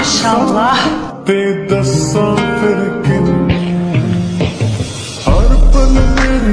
माशाल्लाह। बेदसा फिर किन हर पल मेरे